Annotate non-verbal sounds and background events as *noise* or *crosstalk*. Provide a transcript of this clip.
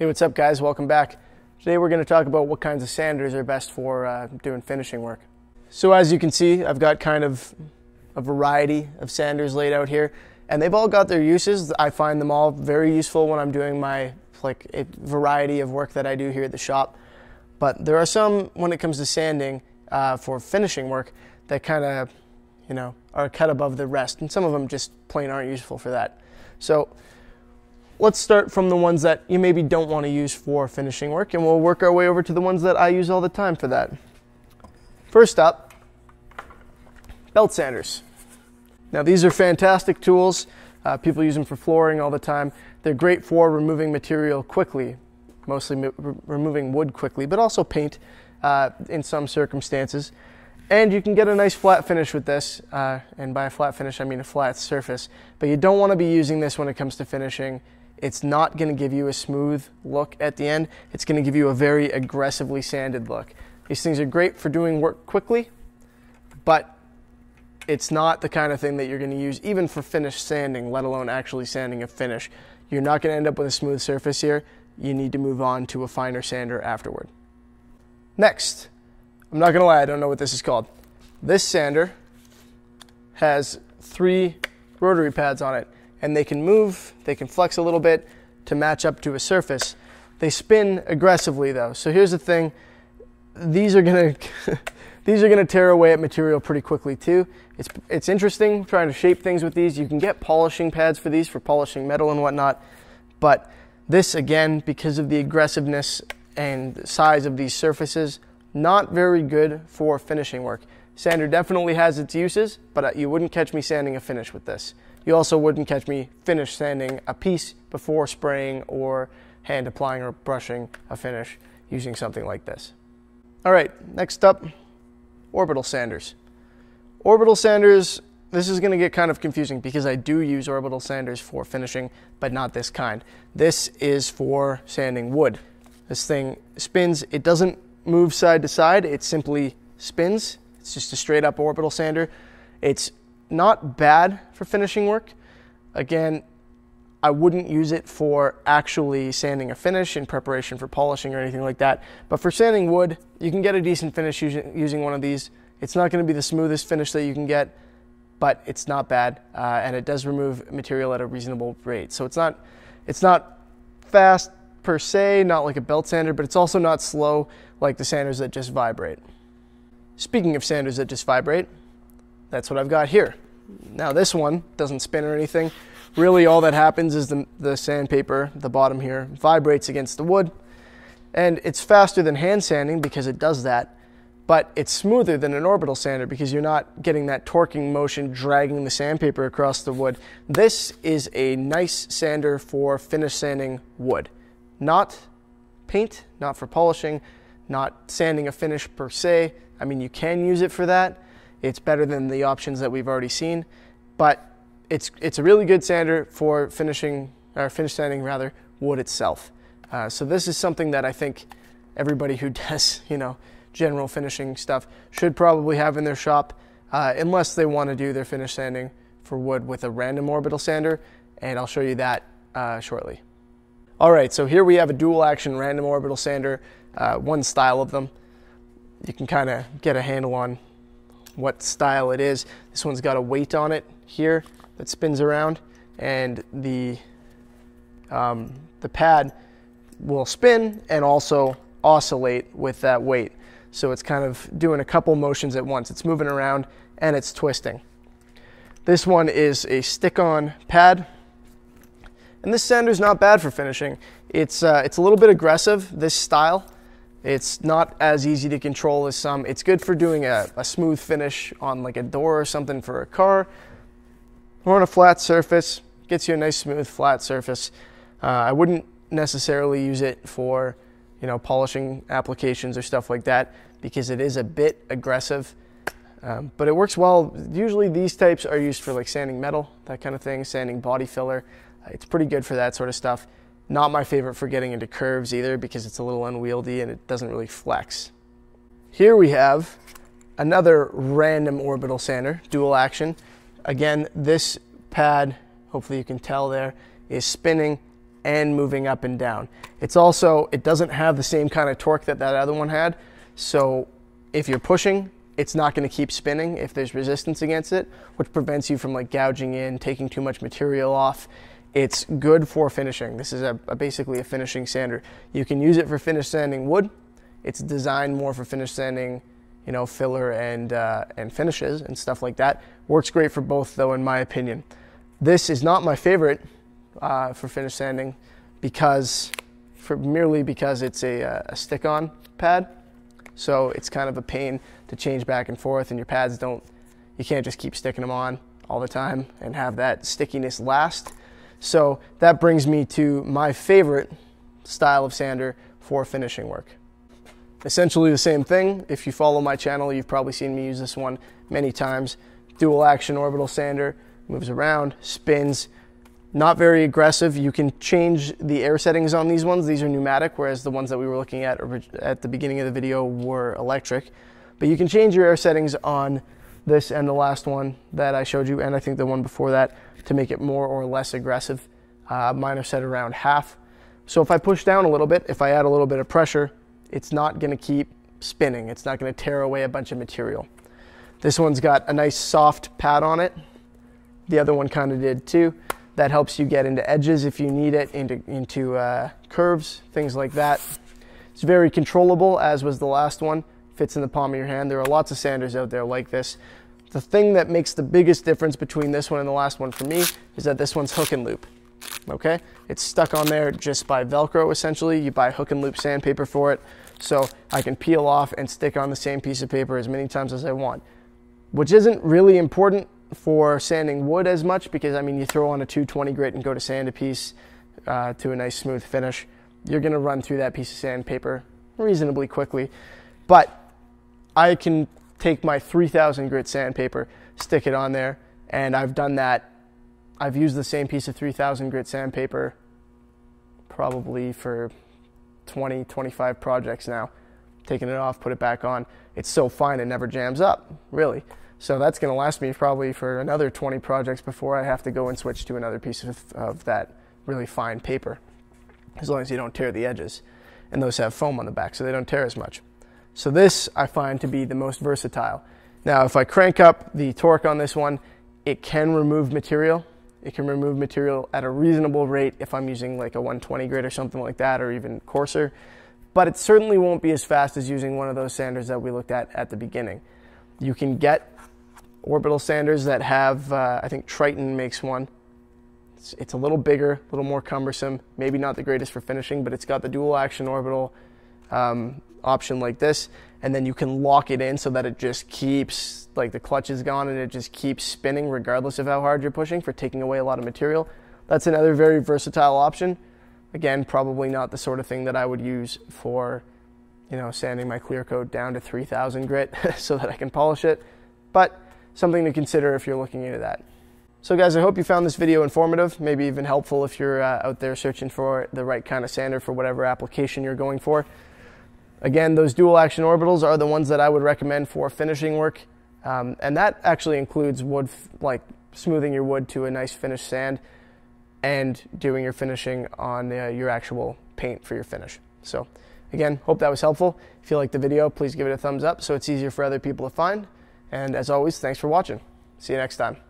Hey, what's up, guys? Welcome back. Today we're going to talk about what kinds of sanders are best for uh, doing finishing work. So, as you can see, I've got kind of a variety of sanders laid out here, and they've all got their uses. I find them all very useful when I'm doing my like a variety of work that I do here at the shop. But there are some when it comes to sanding uh, for finishing work that kind of, you know, are cut above the rest, and some of them just plain aren't useful for that. So let's start from the ones that you maybe don't want to use for finishing work, and we'll work our way over to the ones that I use all the time for that. First up, belt sanders. Now, these are fantastic tools. Uh, people use them for flooring all the time. They're great for removing material quickly, mostly re- removing wood quickly, but also paint uh, in some circumstances. And you can get a nice flat finish with this. Uh, and by a flat finish, I mean a flat surface. But you don't want to be using this when it comes to finishing it's not going to give you a smooth look at the end. It's going to give you a very aggressively sanded look. These things are great for doing work quickly, but it's not the kind of thing that you're going to use even for finished sanding, let alone actually sanding a finish. You're not going to end up with a smooth surface here. You need to move on to a finer sander afterward. Next, I'm not going to lie, I don't know what this is called. This sander has three rotary pads on it and they can move, they can flex a little bit to match up to a surface. They spin aggressively though. So here's the thing, these are gonna *laughs* these are gonna tear away at material pretty quickly too. It's it's interesting trying to shape things with these. You can get polishing pads for these for polishing metal and whatnot, but this again, because of the aggressiveness and size of these surfaces, not very good for finishing work. Sander definitely has its uses, but uh, you wouldn't catch me sanding a finish with this. You also wouldn't catch me finish sanding a piece before spraying or hand applying or brushing a finish using something like this. All right, next up, orbital sanders. Orbital sanders, this is going to get kind of confusing because I do use orbital sanders for finishing, but not this kind. This is for sanding wood. This thing spins, it doesn't move side to side, it simply spins. It's just a straight up orbital sander. It's not bad for finishing work. Again, I wouldn't use it for actually sanding a finish in preparation for polishing or anything like that. But for sanding wood, you can get a decent finish using, using one of these. It's not going to be the smoothest finish that you can get, but it's not bad, uh, and it does remove material at a reasonable rate. So it's not, it's not fast per se, not like a belt sander, but it's also not slow like the sanders that just vibrate. Speaking of sanders that just vibrate, that's what I've got here. Now this one doesn't spin or anything. Really all that happens is the, the sandpaper, the bottom here, vibrates against the wood. And it's faster than hand sanding because it does that, but it's smoother than an orbital sander because you're not getting that torquing motion dragging the sandpaper across the wood. This is a nice sander for finish sanding wood. Not paint, not for polishing, not sanding a finish per se. I mean, you can use it for that, it's better than the options that we've already seen, but it's, it's a really good sander for finishing, or finish sanding rather, wood itself. Uh, so this is something that I think everybody who *laughs* does, you know, general finishing stuff should probably have in their shop, uh, unless they want to do their finish sanding for wood with a random orbital sander, and I'll show you that uh, shortly. All right, so here we have a dual action random orbital sander, uh, one style of them. You can kind of get a handle on what style it is. This one's got a weight on it here that spins around and the, um, the pad will spin and also oscillate with that weight. So it's kind of doing a couple motions at once. It's moving around and it's twisting. This one is a stick-on pad. And this sander is not bad for finishing. It's, uh, it's a little bit aggressive, this style. It's not as easy to control as some. It's good for doing a, a smooth finish on like a door or something for a car or on a flat surface. Gets you a nice smooth flat surface. Uh, I wouldn't necessarily use it for you know polishing applications or stuff like that because it is a bit aggressive. Um, but it works well. Usually these types are used for like sanding metal, that kind of thing, sanding body filler. It's pretty good for that sort of stuff. Not my favorite for getting into curves either because it's a little unwieldy and it doesn't really flex. Here we have another random orbital sander, dual action. Again, this pad, hopefully you can tell there, is spinning and moving up and down. It's also, it doesn't have the same kind of torque that that other one had. So if you're pushing, it's not going to keep spinning if there's resistance against it, which prevents you from like gouging in, taking too much material off. It's good for finishing. This is a, a basically a finishing sander. You can use it for finish sanding wood. It's designed more for finish sanding, you know, filler and uh, and finishes and stuff like that. Works great for both, though, in my opinion. This is not my favorite uh, for finish sanding because, for merely because it's a, uh, a stick-on pad. So it's kind of a pain to change back and forth, and your pads don't, you can't just keep sticking them on all the time and have that stickiness last. So that brings me to my favorite style of sander for finishing work. Essentially the same thing. If you follow my channel, you've probably seen me use this one many times. Dual action orbital sander, moves around, spins, not very aggressive. You can change the air settings on these ones. These are pneumatic, whereas the ones that we were looking at at the beginning of the video were electric. But you can change your air settings on this and the last one that I showed you, and I think the one before that, to make it more or less aggressive. Uh, mine are set around half. So if I push down a little bit, if I add a little bit of pressure, it's not going to keep spinning. It's not going to tear away a bunch of material. This one's got a nice soft pad on it. The other one kind of did too. That helps you get into edges if you need it, into, into uh, curves, things like that. It's very controllable, as was the last one. Fits in the palm of your hand. There are lots of sanders out there like this. The thing that makes the biggest difference between this one and the last one for me is that this one's hook and loop. Okay, it's stuck on there just by Velcro essentially. You buy hook and loop sandpaper for it, so I can peel off and stick on the same piece of paper as many times as I want, which isn't really important for sanding wood as much because I mean you throw on a 220 grit and go to sand a piece uh, to a nice smooth finish you're going to run through that piece of sandpaper reasonably quickly but I can take my 3000 grit sandpaper stick it on there and I've done that I've used the same piece of 3000 grit sandpaper probably for 20 25 projects now taking it off put it back on it's so fine it never jams up really so that's going to last me probably for another 20 projects before I have to go and switch to another piece of, of that really fine paper, as long as you don't tear the edges. And those have foam on the back, so they don't tear as much. So this I find to be the most versatile. Now, if I crank up the torque on this one, it can remove material. It can remove material at a reasonable rate if I'm using like a 120 grit or something like that, or even coarser. But it certainly won't be as fast as using one of those sanders that we looked at at the beginning. You can get orbital sanders that have, uh, I think Triton makes one. It's, it's, a little bigger, a little more cumbersome, maybe not the greatest for finishing, but it's got the dual action orbital um, option like this. And then you can lock it in so that it just keeps, like the clutch is gone and it just keeps spinning regardless of how hard you're pushing for taking away a lot of material. That's another very versatile option. Again, probably not the sort of thing that I would use for, you know, sanding my clear coat down to 3000 grit *laughs* so that I can polish it. But something to consider if you're looking into that. So guys, I hope you found this video informative, maybe even helpful if you're uh, out there searching for the right kind of sander for whatever application you're going for. Again, those dual action orbitals are the ones that I would recommend for finishing work. Um, and that actually includes wood, like smoothing your wood to a nice finished sand and doing your finishing on uh, your actual paint for your finish. So again, hope that was helpful. If you liked the video, please give it a thumbs up so it's easier for other people to find. And as always, thanks for watching. See you next time.